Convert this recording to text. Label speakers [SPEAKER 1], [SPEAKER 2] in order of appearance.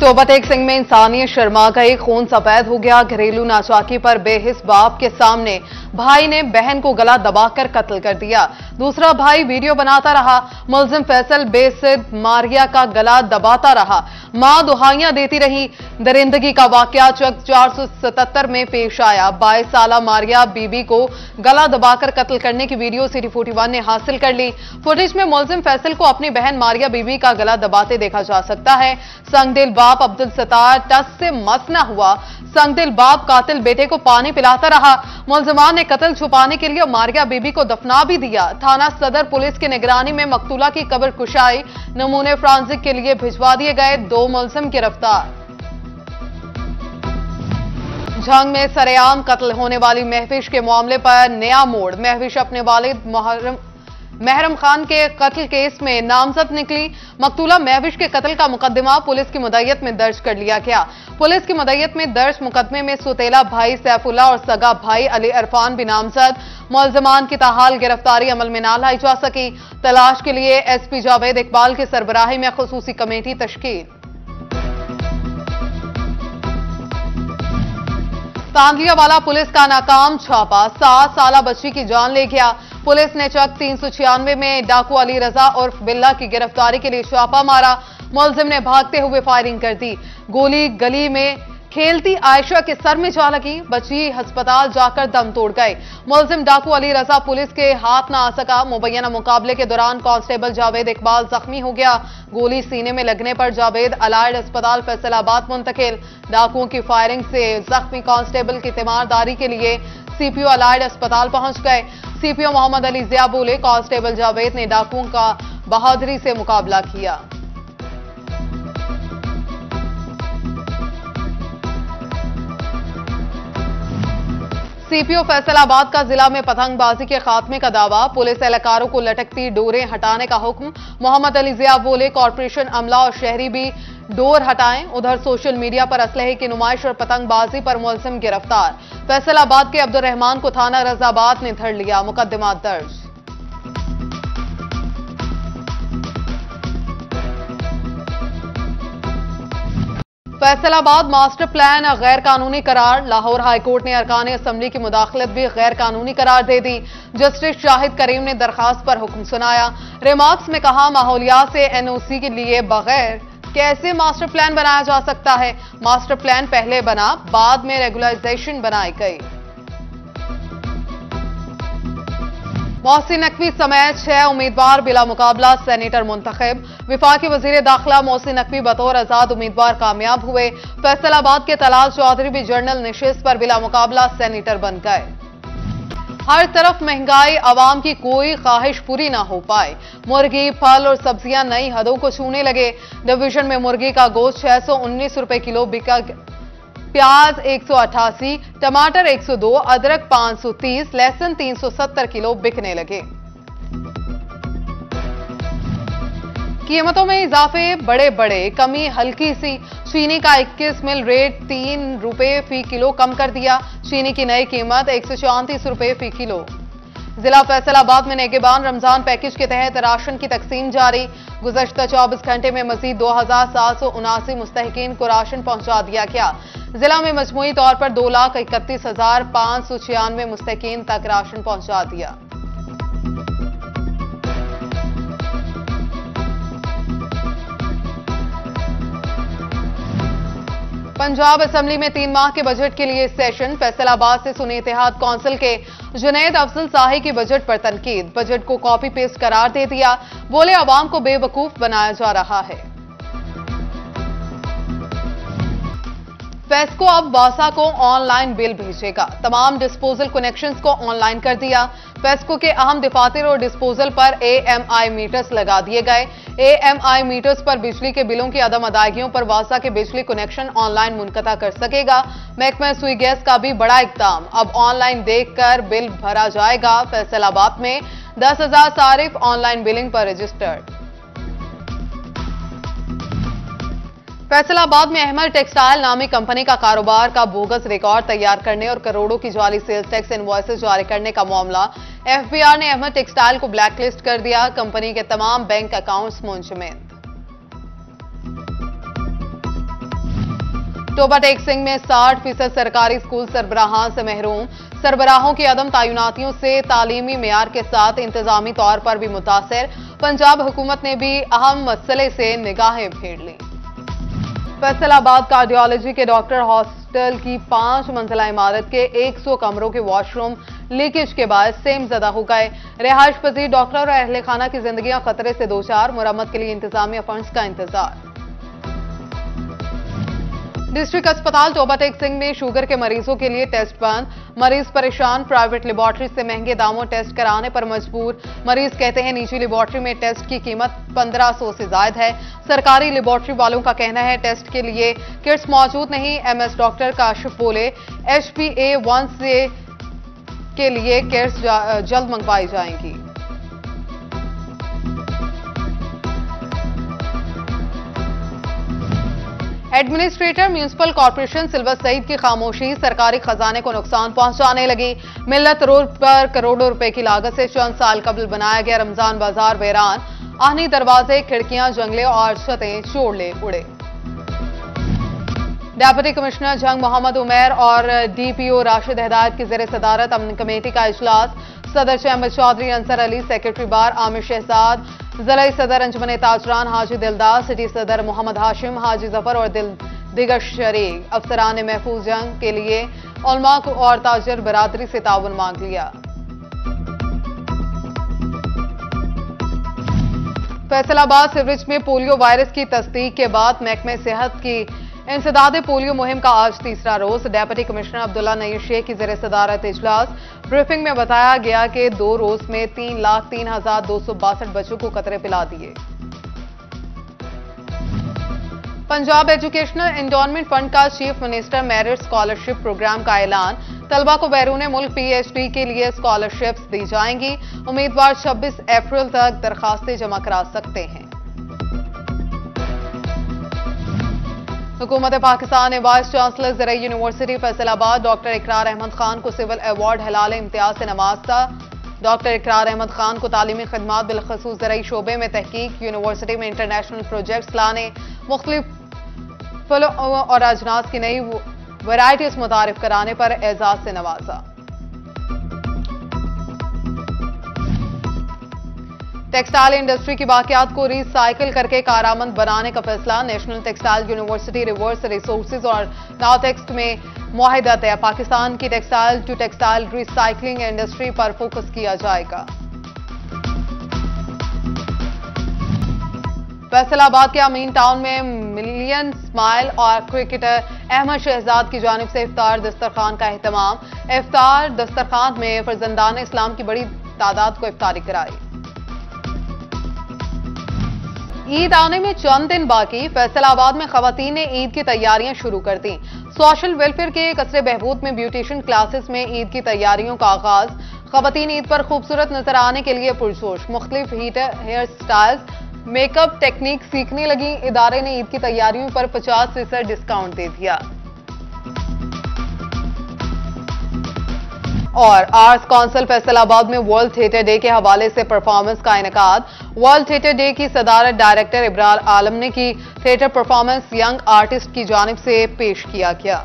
[SPEAKER 1] सोबतेक सिंह में इंसानियत शर्मा गई खून सफ़ेद हो गया। घरेलू नाचाकी पर बेहिस बाप के सामने भाई ने बहन को गला दबाकर कत्ल कर दिया। दूसरा भाई वीडियो बनाता रहा। मुलजिम फैसल बेसिद मारिया का गला दबाता रहा। माँ दुहाइयाँ देती रही। दरिंदगी का वाकया चक 477 में पेश आया। बाईस साल मारिया बीबी को गला दबाकर कत्ल करने की वीडियो सिटी 41 ने हासिल कर ली। फुटेज में मुलजिम फैसल को अपनी बहन मारिया बीबी का गला दबाते देखा जा सकता है। संगदिल बाप अब्दुल सतार टस से मस न हुआ। संगदिल बाप कातिल बेटे को पानी पिलाता रहा। मुलजमान ने कत्ल छुपाने के लिए मारिया बीबी को दफना भी दिया। थाना सदर पुलिस की निगरानी में मकतूला की कब्र कुशाई नमूने फ्रांसिक के लिए भिजवा दिए गए दो मुलजिम गिरफ़्तार। जंग में सरेआम कत्ल होने वाली महविश के मामले पर नया मोड़। महविश अपने वालिद मुहर्रम महरम खान के कत्ल केस में नामजद निकली। मकतूला महविश के कत्ल का मुकदमा पुलिस की मुदैयत में दर्ज कर लिया गया। पुलिस की मुदैयत में दर्ज मुकदमे में सुतेला भाई सैफुल्ला और सगा भाई अली अरफान भी नामजद। मुलजमान की तहाल गिरफ्तारी अमल में ना लाई जा सकी। तलाश के लिए एसपी जावेद इकबाल की सरबराही में खसूसी कमेटी तश्कील। तांदलियावाला पुलिस का नाकाम छापा। सात साल बच्ची की जान ले गया। पुलिस ने चक तीन सौ छियानवे में डाकू अली रजा उर्फ़ बिल्ला की गिरफ्तारी के लिए छापा मारा। मुलजिम ने भागते हुए फायरिंग कर दी। गोली गली में खेलती आयशा के सर में जा लगी, बची अस्पताल जाकर दम तोड़ गए। मुलजिम डाकू अली रजा पुलिस के हाथ ना आ सका। मुबैना मुकाबले के दौरान कांस्टेबल जावेद इकबाल जख्मी हो गया। गोली सीने में लगने पर जावेद अलायड अस्पताल फैसलाबाद मुंतकिल। डाकुओं की फायरिंग से जख्मी कांस्टेबल की तीमारदारी के लिए सीपीओ अलायड अस्पताल पहुँच गए। सीपीओ मोहम्मद अली जिया बोले, कांस्टेबल जावेद ने डाकुओं का बहादुरी से मुकाबला किया। सीपीओ फैसलाबाद का जिला में पतंगबाजी के खात्मे का दावा। पुलिस एहलकारों को लटकती डोरें हटाने का हुक्म। मोहम्मद अली जिया बोले कॉरपोरेशन अमला और शहरी भी डोर हटाएँ। उधर सोशल मीडिया पर असलहे की नुमाइश और पतंगबाजी पर मुलजिम गिरफ़्तार। फैसलाबाद के अब्दुल रहमान को थाना रजाबाद ने धर लिया। मुकदमा दर्ज। फैसलाबाद मास्टर प्लान गैर कानूनी करार। लाहौर हाईकोर्ट ने अरकान असम्बली की मुदाखलत भी गैर कानूनी करार दे दी। जस्टिस शाहिद करीम ने दरखास्त पर हुक्म सुनाया। रिमार्क्स में कहा, माहौलिया से एनओसी के लिए बगैर कैसे मास्टर प्लान बनाया जा सकता है? मास्टर प्लान पहले बना, बाद में रेगुलराइजेशन बनाई गई। मोहसिन नकवी समेत छह उम्मीदवार बिला मुकाबला सेनेटर मुंतखब। विफाकी वज़ीर दाखिला मोहसिन नकवी बतौर आज़ाद उम्मीदवार कामयाब हुए। फैसलाबाद के तलाल चौधरी भी जनरल निशिस्त पर बिला मुकाबला सेनेटर बन गए। हर तरफ़ महँगाई, आवाम की कोई ख्वाहिश पूरी ना हो पाए मुर्गी, फल और सब्ज़ियाँ नई हदों को छूने लगे। डिवीज़न में मुर्गी का गोश्त छह सौ उन्नीस रुपए किलो बिका प्याज एक सौ अठासी टमाटर 102, अदरक 530, लहसुन 370 किलो बिकने लगे। कीमतों में इजाफे बड़े बड़े कमी हल्की सी। चीनी का 21 मिल रेट तीन रुपए फ़ी किलो कम कर दिया। चीनी की नई कीमत एक सौ रुपए फ़ी किलो। जिला फैसलाबाद में नेगेबान रमज़ान पैकेज के तहत राशन की तकसीम जारी। गुजशत 24 घंटे में मजीद दो हज़ार सात सौ उनासी मुस्तकिन को राशन पहुँचा दिया गया। जिला में मजमू तौर पर दो लाख इकतीस हज़ार पाँच सौ छियानवे मुस्तकिन तक राशन पहुँचा दिया। पंजाब असेंबली में तीन माह के बजट के लिए सेशन। फैसलाबाद से सुने इतिहाद काउंसिल के जुनेद अफजल शाही की बजट पर तनकीद। बजट को कॉपी पेस्ट करार दे दिया। बोले, आवाम को बेवकूफ़ बनाया जा रहा है। फेस्को अब वासा को ऑनलाइन बिल भेजेगा। तमाम डिस्पोजल कनेक्शंस को ऑनलाइन कर दिया। फेस्को के अहम दफातर और डिस्पोजल पर एएमआई मीटर्स लगा दिए गए। एएमआई मीटर्स पर बिजली के बिलों की अदम अदायगियों पर वासा के बिजली कनेक्शन ऑनलाइन मुनकता कर सकेगा। महकमा सुई गैस का भी बड़ा इकदाम। अब ऑनलाइन देखकर बिल भरा जाएगा फैसलाबाद में। दस हज़ार सारिफ ऑनलाइन बिलिंग पर रजिस्टर्ड फैसलाबाद में अहमद टेक्सटाइल नामी कंपनी का कारोबार का बोगस रिकॉर्ड तैयार करने और करोड़ों की जाली सेल्स टैक्स इनवॉइसेस जारी करने का मामला। एफबीआर ने अहमद टेक्सटाइल को ब्लैकलिस्ट कर दिया। कंपनी के तमाम बैंक अकाउंट्स मुंजमेद टोबा टेक सिंह में 60 फ़ीसद सरकारी स्कूल सरबराहां से महरूम। सरबराहों की अदम तयनातियों से तालीमी मैार के साथ इंतजामी तौर पर भी मुतासर। पंजाब हुकूमत ने भी अहम मसले से निगाहें फेर ली। फैसलाबाद कार्डियोलॉजी के डॉक्टर हॉस्टल की पाँच मंजिला इमारत के 100 कमरों के वॉशरूम लीकेज के बाद सेम जदा हो गए। रिहायश पजीर डॉक्टर और अहल खाना की जिंदगियाँ खतरे से दो चार, मुरम्मत के लिए इंतजामिया फंड्स का इंतज़ार। डिस्ट्रिक्ट अस्पताल टोबाटेक सिंह में शुगर के मरीजों के लिए टेस्ट बंद। मरीज़ परेशान, प्राइवेट लेबोरेटरी से महँगे दामों टेस्ट कराने पर मजबूर। मरीज़ कहते हैं, निजी लेबोरेटरी में टेस्ट की कीमत 1500 से ज़्यादा है। सरकारी लेबोरेटरी वालों का कहना है, टेस्ट के लिए किट्स मौजूद नहीं एमएस डॉक्टर काशिफ बोले एचपीए वन से के लिए किट्स जल्द मंगवाई जाएँगी। एडमिनिस्ट्रेटर म्यूनिसिपल कॉरपोरेशन सिल्वर सईद की खामोशी, सरकारी खजाने को नुकसान पहुँचाने लगी। मिल्लत रोड पर करोड़ों रुपए की लागत से चंद साल कबल बनाया गया रमज़ान बाज़ार वेरान। आहनी दरवाजे, खिड़कियाँ, जंगले और छतें चोड़ ले उड़े। डेप्यूटी कमिश्नर जंग मोहम्मद उमेर और डीपीओ राशिद हदायत की जेर सदारत अमन कमेटी का इजलास। सदर chamber Chaudhry Ansar Ali, secretary bar Aamir Shahzad जिला सदर अंजमन ताजरान हाजी दिलदार, सिटी सदर मोहम्मद हाशिम, हाजी ज़फ़र और दिल दिगर शरीक। अफसरान ने महफूज जंग के लिए उलमा और ताजर बरादरी से ताउन मांग लिया। फैसलाबाद सिवरेज में पोलियो वायरस की तस्दीक के बाद महकमे सेहत की इंसदाद पोलियो मुहिम का आज तीसरा रोज डेप्यूटी कमिश्नर अब्दुल्ला नईर शेख की जेर सदारत इजलास। ब्रीफिंग में बताया गया कि दो रोज में तीन लाख तीन हज़ार दो सौ बासठ बच्चों को कतरे पिला दिए। पंजाब एजुकेशनल एंडोनमेंट फंड का chief minister merit scholarship program का ऐलान। तलबा को बैरून मुल्क पीएचडी के लिए स्कॉलरशिप्स दी जाएँगी। उम्मीदवार 26 अप्रैल तक दरखास्तें जमा करा सकते हैं। हुकूमत पाकिस्तान ने वाइस चांसलर ज़रिए यूनिवर्सिटी फैसलाबाद डॉक्टर इकरार अहमद खान को सिविल अवार्ड हलाल इम्तियाज़ से नवाजता डॉक्टर इकरार अहमद खान को तालीमी खदमात बिलखसूस ज़रिए शोबे में तहकीक, यूनिवर्सिटी में इंटरनेशनल प्रोजेक्ट्स लाने, मुख्तलिफ़ फलों और अजनास की नई वराइटीज मुतारफ कराने पर एजाज से नवाजा। टेक्सटाइल इंडस्ट्री की बाकियात को रिसाइकिल करके कारामंद बनाने का फैसला। National textile university reverse resources और नाउटेक्स में माहिदा तय पाकिस्तान की textile to textile recycling industry पर फोकस किया जाएगा। फैसलाबाद के अमीन टाउन में मिलियन स्माइल और क्रिकेटर अहमद शहजाद की जानब से इफ्तार दस्तरखान का अहतमाम। इफ्तार दस्तरखान में फर्जंदान इस्लाम की बड़ी तादाद को इफ्तारी कराई। ईद आने में चंद दिन बाकी। फैसलाबाद में खातन ने ईद की तैयारियाँ शुरू कर दी। सोशल वेलफेयर के कसरे बहबूद में ब्यूटिशियन क्लासेस में ईद की तैयारियों का आगाज़। खातन ईद पर खूबसूरत नज़र आने के लिए पुरजोश। मुख्तलिफ़ हेयर स्टाइल्स, मेकअप टेक्निक सीखने लगी। इदारे ने ईद की तैयारियों पर पचास फ़ीसद डिस्काउंट दे दिया। और आर्ट्स काउंसिल फैसलाबाद में वर्ल्ड थिएटर डे के हवाले से परफॉर्मेंस का इनका, वर्ल्ड थिएटर डे की सदारत डायरेक्टर इब्रार आलम ने की। थिएटर परफॉर्मेंस यंग आर्टिस्ट की जानब से पेश किया गया।